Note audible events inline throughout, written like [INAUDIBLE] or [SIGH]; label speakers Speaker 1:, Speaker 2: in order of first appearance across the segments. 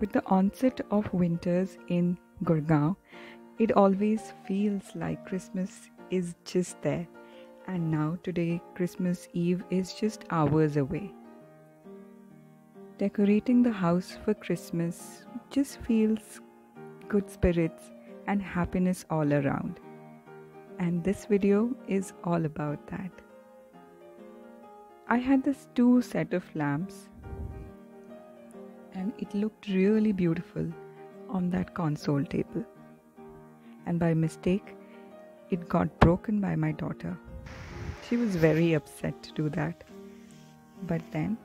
Speaker 1: With the onset of winters in Gurgaon, it always feels like Christmas is just there. And now, today, Christmas Eve is just hours away. Decorating the house for Christmas just feels good spirits and happiness all around. And this video is all about that. I had this two set of lamps and it looked really beautiful on that console table. And by mistake, it got broken by my daughter. She was very upset to do that. But then,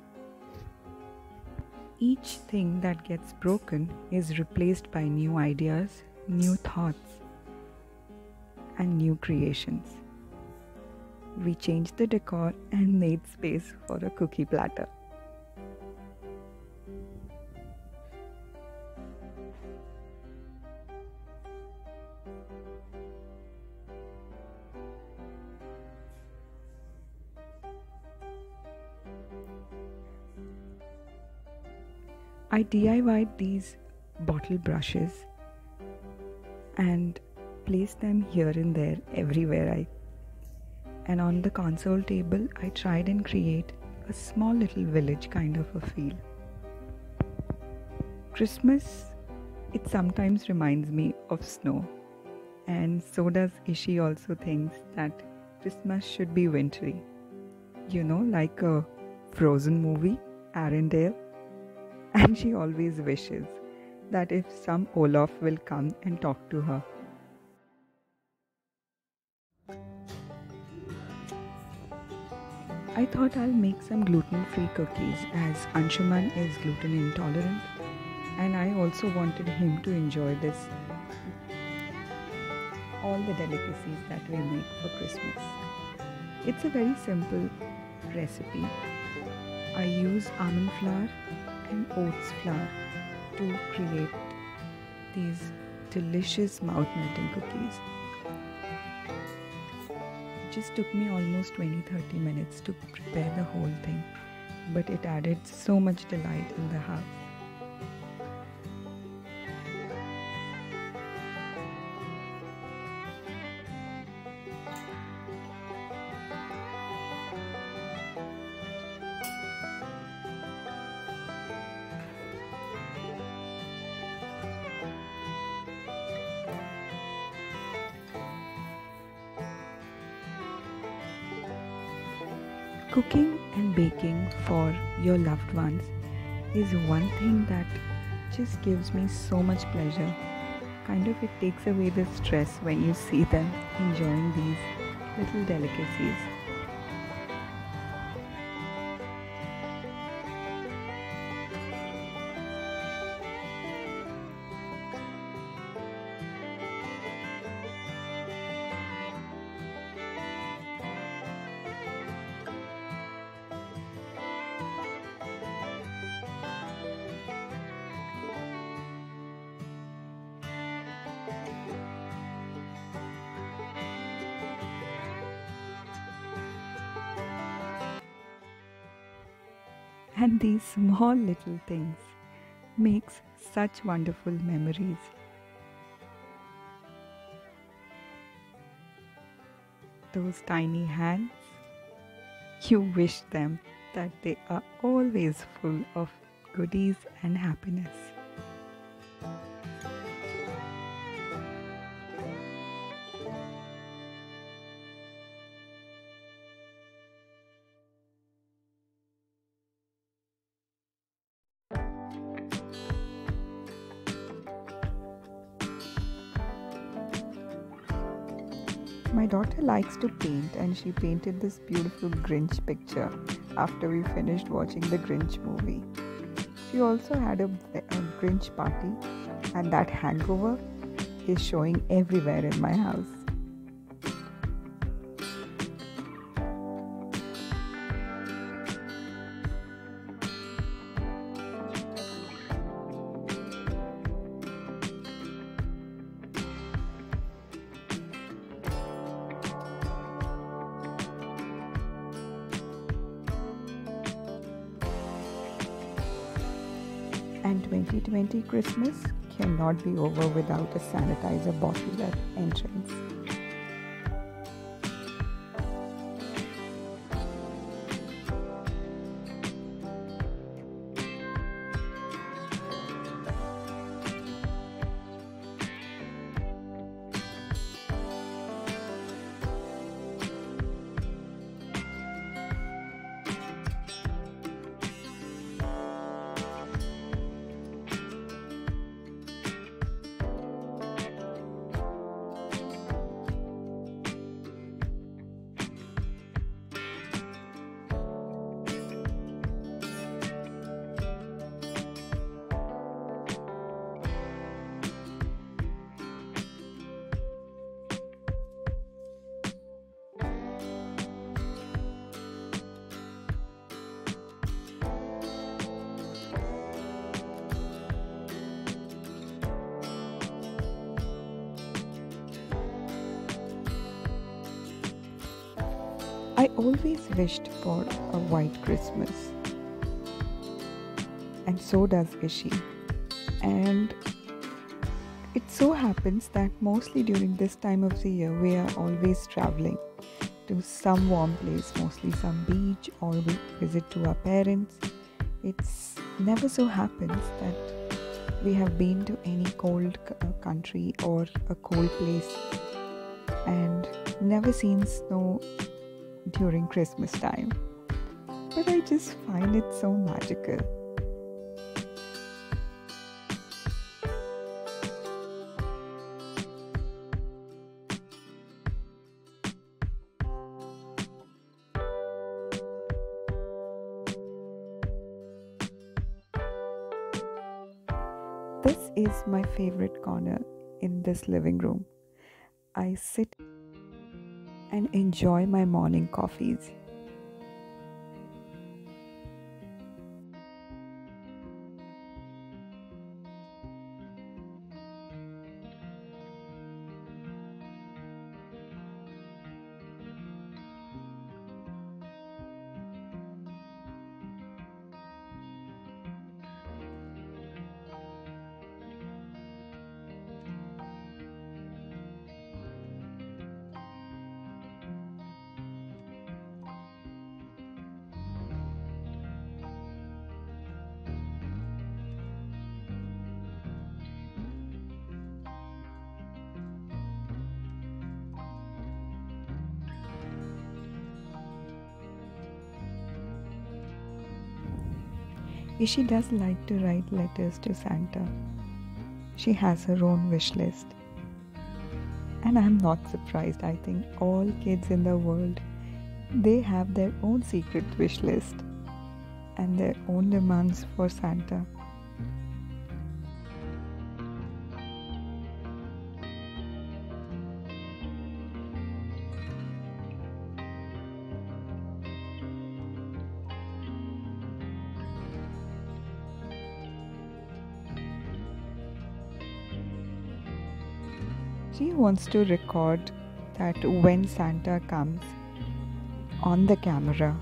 Speaker 1: each thing that gets broken is replaced by new ideas, new thoughts, and new creations. We changed the decor and made space for a cookie platter. I DIYed these bottle brushes and placed them here and there everywhere I and on the console table I tried and create a small little village kind of a feel. Christmas it sometimes reminds me of snow and so does Ishi also thinks that Christmas should be wintry. You know like a frozen movie Arendelle [LAUGHS] and she always wishes that if some Olaf will come and talk to her. I thought I'll make some gluten free cookies as Anshuman is gluten intolerant and I also wanted him to enjoy this all the delicacies that we make for Christmas. It's a very simple recipe. I use almond flour and oats flour to create these delicious mouth melting cookies. It just took me almost 20 30 minutes to prepare the whole thing, but it added so much delight in the house. Cooking and baking for your loved ones is one thing that just gives me so much pleasure. Kind of, it takes away the stress when you see them enjoying these little delicacies. And these small little things makes such wonderful memories. Those tiny hands, you wish them that they are always full of goodies and happiness. My daughter likes to paint, and she painted this beautiful Grinch picture after we finished watching the Grinch movie. She also had a, a Grinch party, and that hangover is showing everywhere in my house. And 2020 Christmas cannot be over without a sanitizer bottle at entrance. I always wished for a white Christmas. And so does Ishi. And it so happens that mostly during this time of the year, we are always traveling to some warm place, mostly some beach, or we visit to our parents. It's never so happens that we have been to any cold uh, country or a cold place and never seen snow during Christmas time. But I just find it so magical. This is my favorite corner in this living room. I sit and enjoy my morning coffees. Ishi does like to write letters to Santa. She has her own wish list. And I'm not surprised. I think all kids in the world they have their own secret wish list and their own demands for Santa. Wants to record that when Santa comes on the camera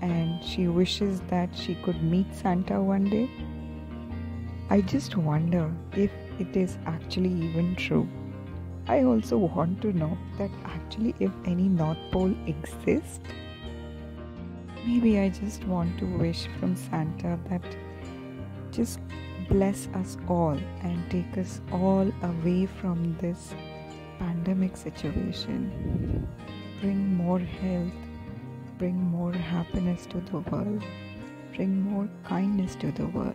Speaker 1: and she wishes that she could meet Santa one day. I just wonder if it is actually even true. I also want to know that actually if any North Pole exists. Maybe I just want to wish from Santa that just bless us all and take us all away from this pandemic situation. Bring more health, bring more happiness to the world, bring more kindness to the world.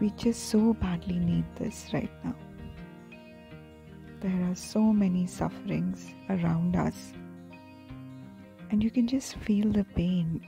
Speaker 1: We just so badly need this right now. There are so many sufferings around us, and you can just feel the pain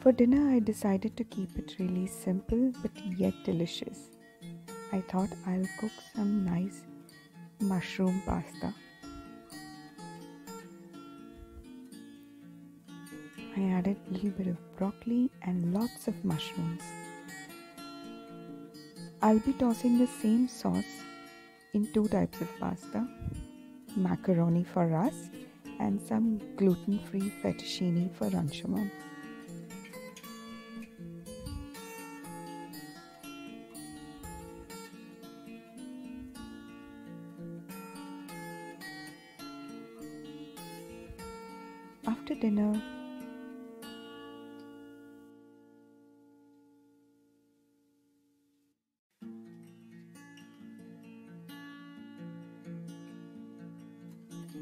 Speaker 1: For dinner, I decided to keep it really simple but yet delicious. I thought I'll cook some nice mushroom pasta. I added a little bit of broccoli and lots of mushrooms. I'll be tossing the same sauce in two types of pasta macaroni for us and some gluten free fettuccine for Anshuman. Dinner,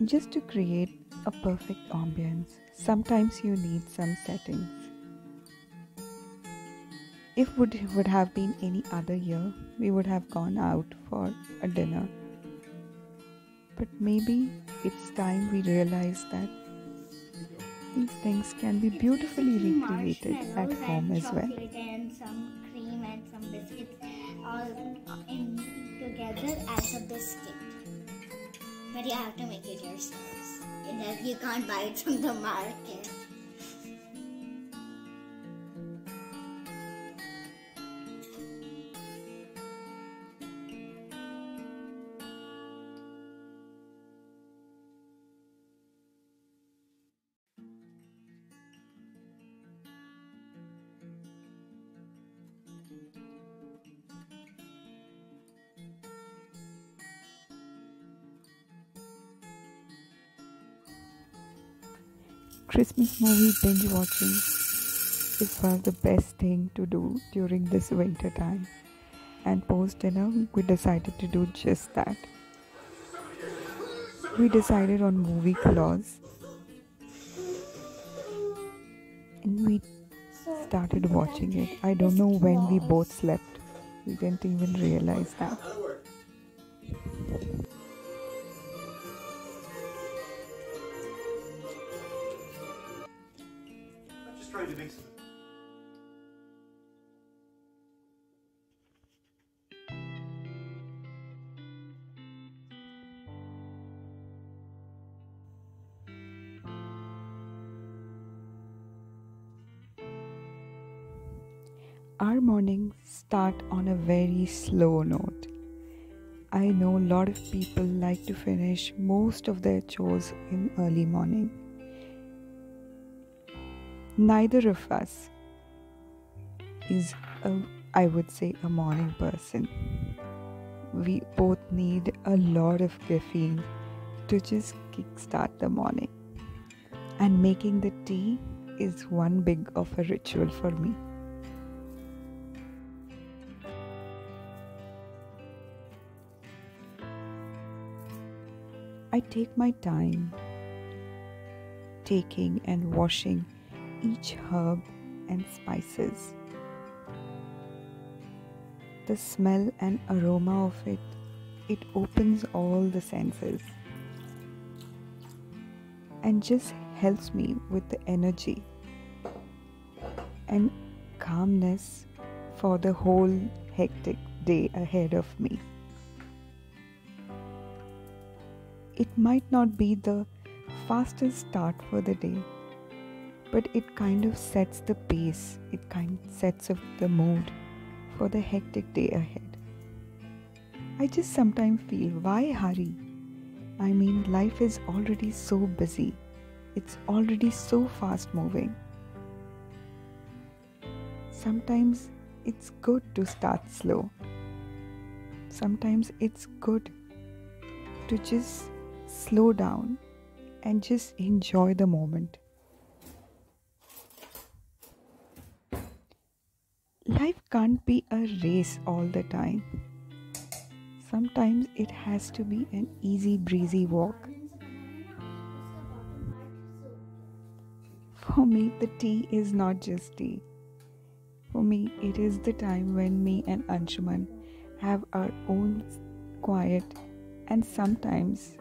Speaker 1: just to create a perfect ambience, sometimes you need some settings. If would would have been any other year, we would have gone out for a dinner. But maybe it's time we realize that these things can be beautifully recreated at home as well.
Speaker 2: And some cream and some biscuits all in together as a biscuit. But you have to make it yourselves. You can't buy it from the market.
Speaker 1: Christmas movie binge watching is one of the best thing to do during this winter time. And post dinner, we decided to do just that. We decided on movie Klaus and we started watching it. I don't know when we both slept. We didn't even realize that. Very slow note. I know a lot of people like to finish most of their chores in early morning. Neither of us is a, I would say a morning person. We both need a lot of caffeine to just kickstart the morning. And making the tea is one big of a ritual for me I take my time taking and washing each herb and spices. The smell and aroma of it, it opens all the senses and just helps me with the energy and calmness for the whole hectic day ahead of me. It might not be the fastest start for the day but it kind of sets the pace, it kind of sets up the mood for the hectic day ahead. I just sometimes feel why hurry? I mean, life is already so busy, it's already so fast moving. Sometimes it's good to start slow. Sometimes it's good to just slow down and just enjoy the moment. Life can't be a race all the time. Sometimes it has to be an easy breezy walk. For me, the tea is not just tea. For me, it is the time when me and Anshuman have our own quiet and sometimes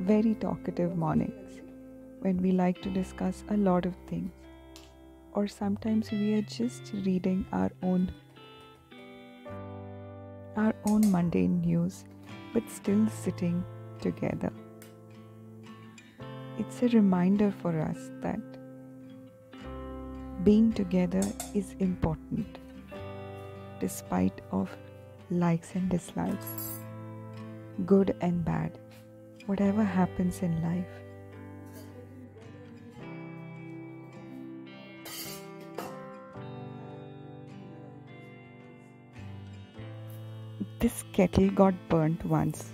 Speaker 1: very talkative mornings when we like to discuss a lot of things. or sometimes we are just reading our own our own mundane news but still sitting together it's a reminder for us that being together is important despite of likes and dislikes good and bad whatever happens in life this kettle got burnt once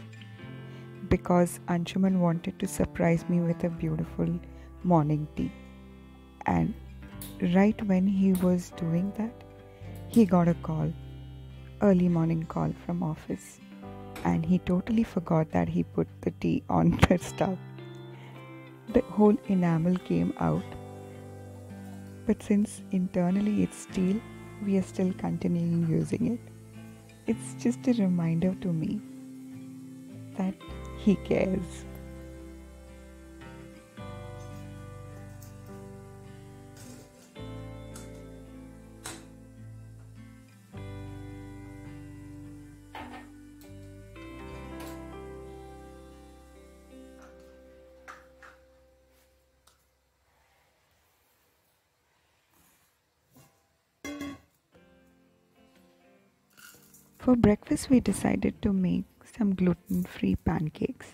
Speaker 1: because Anshuman wanted to surprise me with a beautiful morning tea. And right when he was doing that, he got a call, early morning call from office. And he totally forgot that he put the tea on [LAUGHS] the stove. The whole enamel came out. But since internally it's steel, we are still continuing using it. It's just a reminder to me that he cares. For breakfast, we decided to make some gluten free pancakes.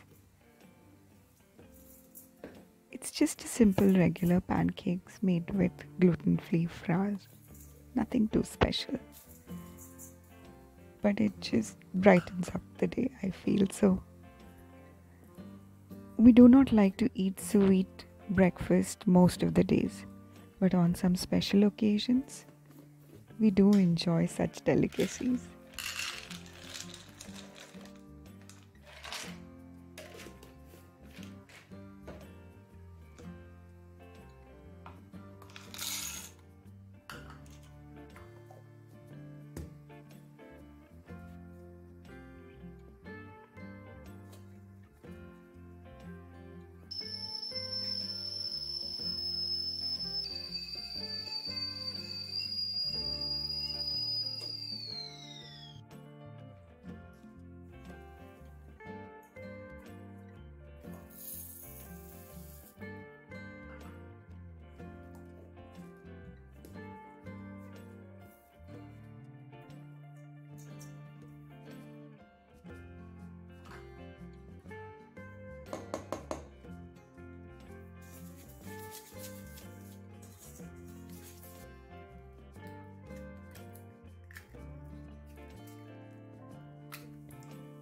Speaker 1: It's just a simple regular pancakes made with gluten free flour. Nothing too special. But it just brightens up the day, I feel so. We do not like to eat sweet breakfast most of the days, but on some special occasions, we do enjoy such delicacies.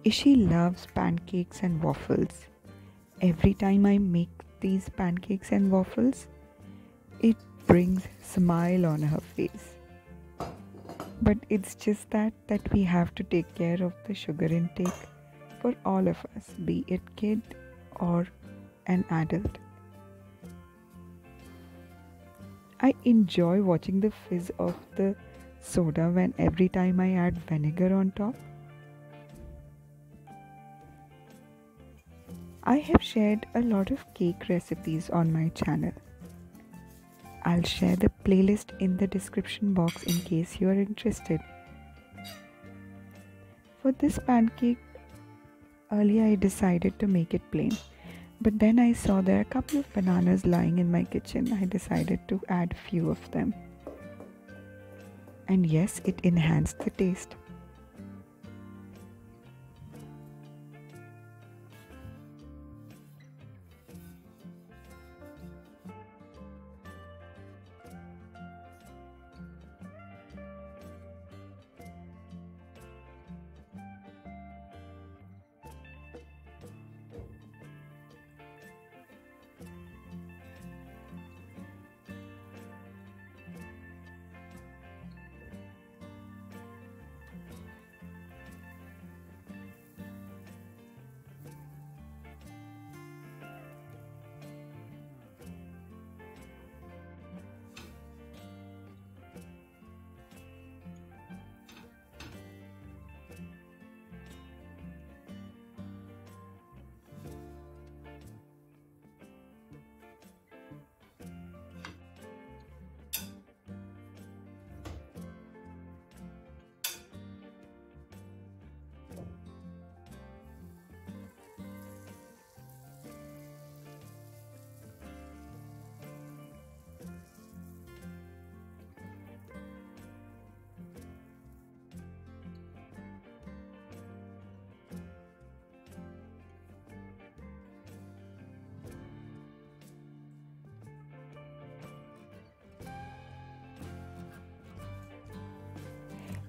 Speaker 1: Ishi loves pancakes and waffles. Every time I make these pancakes and waffles, it brings smile on her face. But it's just that that we have to take care of the sugar intake for all of us, be it kid or an adult. I enjoy watching the fizz of the soda when every time I add vinegar on top. I have shared a lot of cake recipes on my channel. I'll share the playlist in the description box in case you are interested. For this pancake, earlier I decided to make it plain, but then I saw there are a couple of bananas lying in my kitchen. I decided to add few of them. And yes, it enhanced the taste.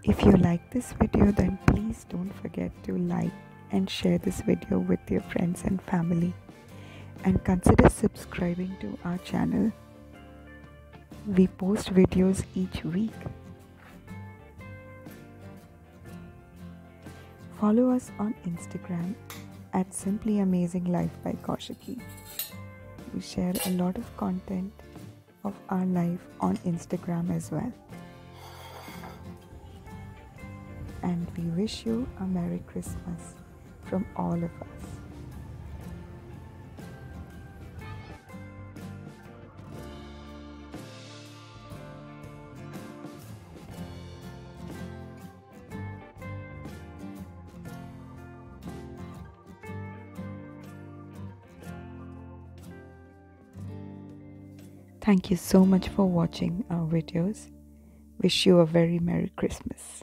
Speaker 1: If you like this video, then please don't forget to like and share this video with your friends and family. And consider subscribing to our channel. We post videos each week. Follow us on Instagram at Simply Amazing Life by Kaushiki. We share a lot of content of our life on Instagram as well. And we wish you a Merry Christmas from all of us. Thank you so much for watching our videos. Wish you a very Merry Christmas.